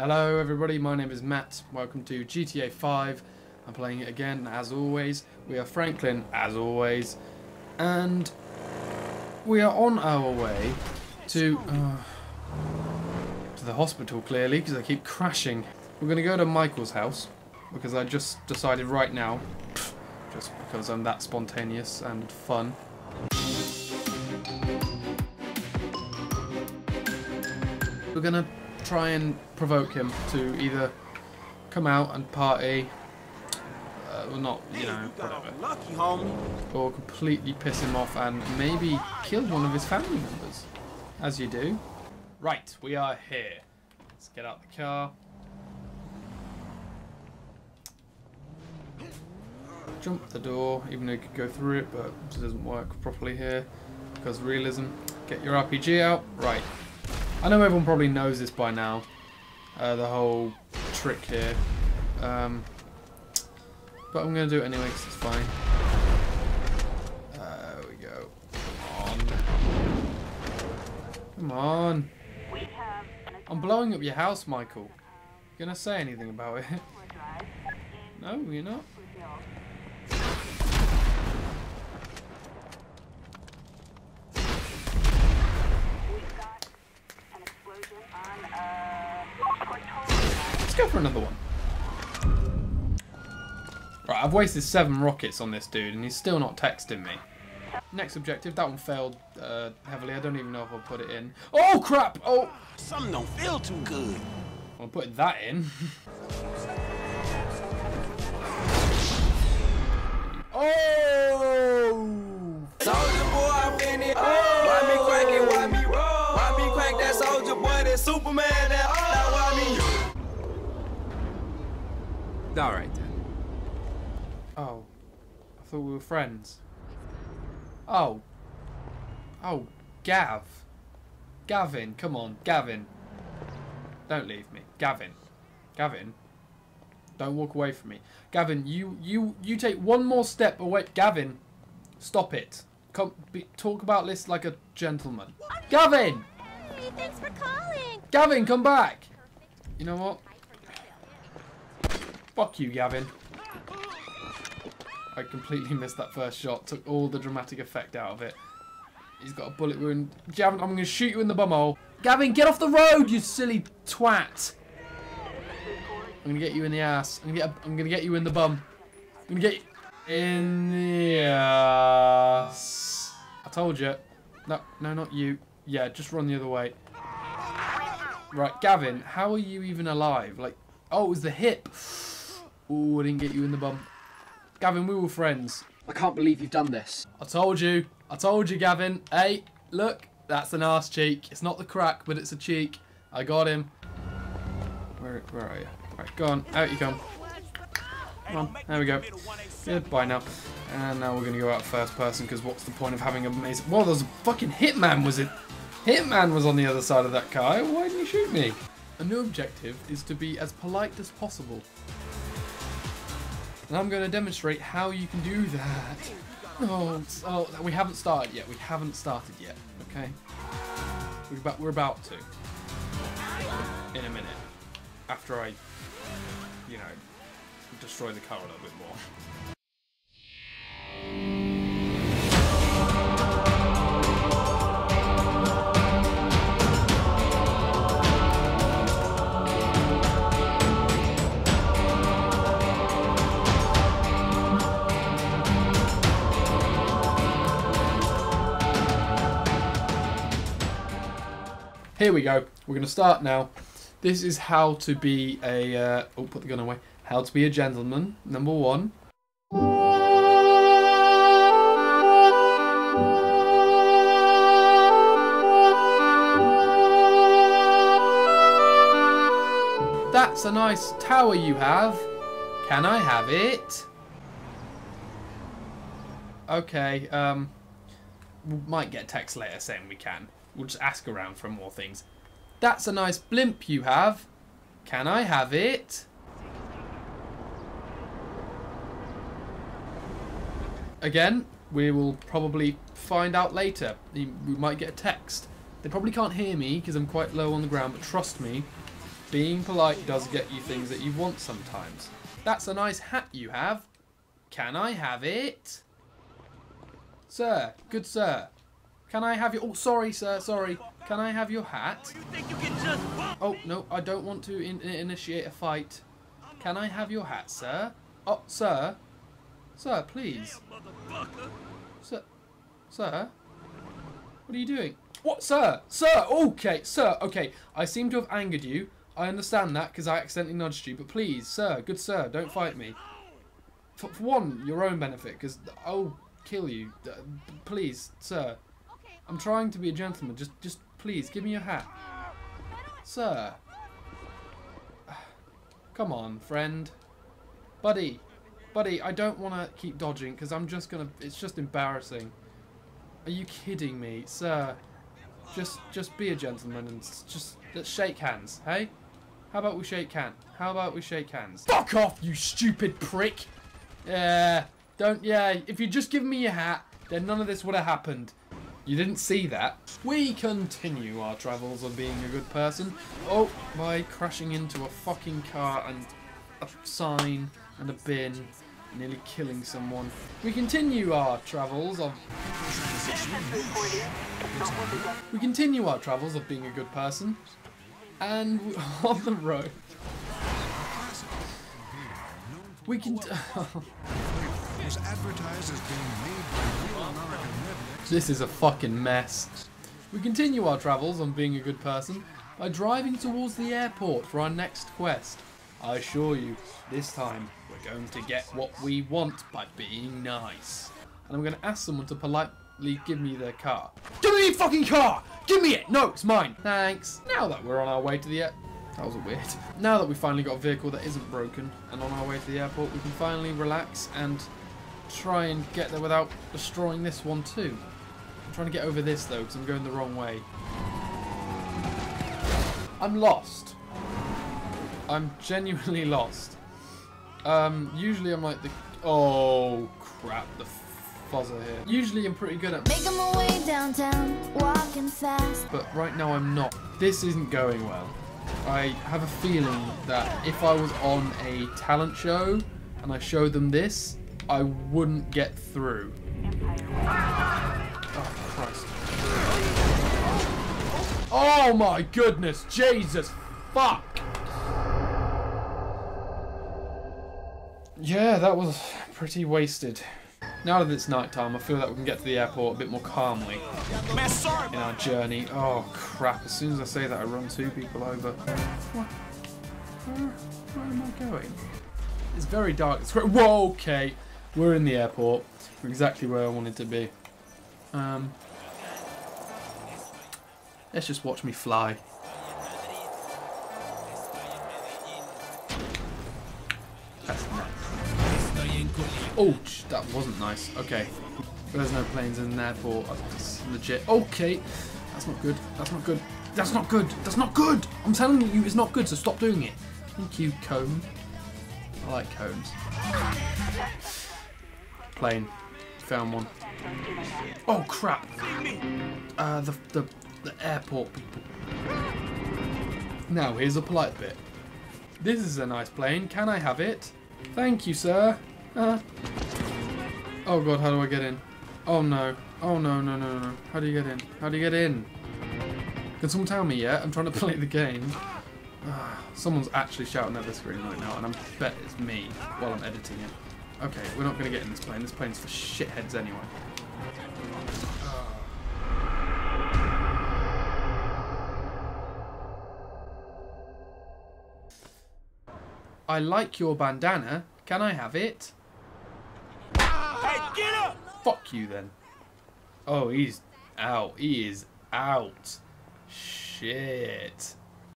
Hello everybody, my name is Matt. Welcome to GTA 5. I'm playing it again as always. We are Franklin as always. And we are on our way to uh, to the hospital clearly because I keep crashing. We're going to go to Michael's house because I just decided right now just because I'm that spontaneous and fun. We're going to try and provoke him to either come out and party, uh, or not, you know, whatever, or completely piss him off and maybe kill one of his family members, as you do. Right, we are here. Let's get out the car. Jump the door, even though you could go through it, but it doesn't work properly here because realism. Get your RPG out. Right, I know everyone probably knows this by now, uh, the whole trick here, um, but I'm going to do it anyway because it's fine. There we go. Come on. Come on. I'm blowing up your house, Michael. You gonna say anything about it? no, you're not. Let's go for another one. Right, I've wasted seven rockets on this dude, and he's still not texting me. Next objective, that one failed uh, heavily. I don't even know if I'll put it in. Oh, crap! Oh! Something don't feel too good. I'm putting that in. All right then. Oh. I thought we were friends. Oh. Oh, Gav. Gavin, come on, Gavin. Don't leave me. Gavin. Gavin. Don't walk away from me. Gavin, you you you take one more step away. Gavin, stop it. Come be, talk about this like a gentleman. Gavin! Hey, thanks for calling. Gavin, come back! You know what? Fuck you, Gavin. I completely missed that first shot. Took all the dramatic effect out of it. He's got a bullet wound. Gavin, I'm going to shoot you in the bumhole. Gavin, get off the road, you silly twat. I'm going to get you in the ass. I'm going to get you in the bum. I'm going to get you in the ass. I told you. No, no, not you. Yeah, just run the other way. Right, Gavin, how are you even alive? Like, oh, it was the hip. Ooh, I didn't get you in the bum. Gavin, we were friends. I can't believe you've done this. I told you. I told you, Gavin. Hey, look, that's an ass cheek. It's not the crack, but it's a cheek. I got him. Where, where are you? Right, go on. Out you come. Come on. There we go. Goodbye now. And now we're going to go out first person, because what's the point of having a amazing... Well, there's a fucking Hitman, was it? Hitman was on the other side of that car. Why didn't you shoot me? A new objective is to be as polite as possible. And I'm going to demonstrate how you can do that. Oh, oh, we haven't started yet. We haven't started yet. Okay. We're about, we're about to. In a minute. After I, you know, destroy the car a little bit more. Here we go. We're going to start now. This is how to be a. Uh, oh, put the gun away. How to be a gentleman. Number one. That's a nice tower you have. Can I have it? Okay, um, we might get text later saying we can. We'll just ask around for more things. That's a nice blimp you have. Can I have it? Again, we will probably find out later. We might get a text. They probably can't hear me because I'm quite low on the ground, but trust me, being polite does get you things that you want sometimes. That's a nice hat you have. Can I have it? Sir, good sir. Can I have your... Oh, sorry, sir, sorry. Can I have your hat? Oh, no, I don't want to in initiate a fight. Can I have your hat, sir? Oh, sir. Sir, please. Sir. Sir? What are you doing? What, sir? Sir, okay, sir, okay. I seem to have angered you. I understand that because I accidentally nudged you. But please, sir, good sir, don't fight me. For, for one, your own benefit, because I'll kill you. Uh, please, sir. I'm trying to be a gentleman. Just, just please, give me your hat. Sir. Come on, friend. Buddy. Buddy, I don't want to keep dodging because I'm just going to... It's just embarrassing. Are you kidding me? Sir, just just be a gentleman and just let's shake hands, hey? How about we shake hands? How about we shake hands? Fuck off, you stupid prick! Yeah, don't, yeah, if you'd just given me your hat, then none of this would have happened. You didn't see that. We continue our travels of being a good person. Oh, by crashing into a fucking car and a sign and a bin, nearly killing someone. We continue our travels of we continue our travels of being a good person, and on the road. We can. This is a fucking mess. We continue our travels on being a good person by driving towards the airport for our next quest. I assure you, this time we're going to get what we want by being nice. And I'm going to ask someone to politely give me their car. Give me your fucking car! Give me it! No, it's mine! Thanks. Now that we're on our way to the air... That was weird. Now that we've finally got a vehicle that isn't broken and on our way to the airport, we can finally relax and try and get there without destroying this one too. I'm trying to get over this though because I'm going the wrong way. I'm lost. I'm genuinely lost. Um, usually I'm like the... Oh, crap, the fuzzer here. Usually I'm pretty good at... Making my way downtown, walking fast. But right now I'm not. This isn't going well. I have a feeling that if I was on a talent show and I showed them this, I wouldn't get through. Oh, Christ. Oh my goodness, Jesus, fuck! Yeah, that was pretty wasted. Now that it's night time, I feel that we can get to the airport a bit more calmly in our journey. Oh crap, as soon as I say that I run two people over. What? Where, where am I going? It's very dark. It's great. Whoa, okay. We're in the airport. We're exactly where I wanted to be. Um, let's just watch me fly. That's. Oh, that wasn't nice. Okay. There's no planes in an airport. That's legit. Okay. That's not good. That's not good. That's not good. That's not good. I'm telling you, it's not good, so stop doing it. Thank you, cone. I like cones. Plane. Found one. Oh, crap. Uh, the, the, the airport people. Now, here's a polite bit. This is a nice plane. Can I have it? Thank you, sir. Uh, oh god, how do I get in? Oh no. Oh no, no, no, no. How do you get in? How do you get in? Can someone tell me yet? I'm trying to play the game. Ah, Someone's actually shouting at the screen right now, and I bet it's me while I'm editing it. Okay, we're not going to get in this plane. This plane's for shitheads anyway. I like your bandana. Can I have it? Hey, get up! Fuck you then. Oh, he's out. He is out. Shit.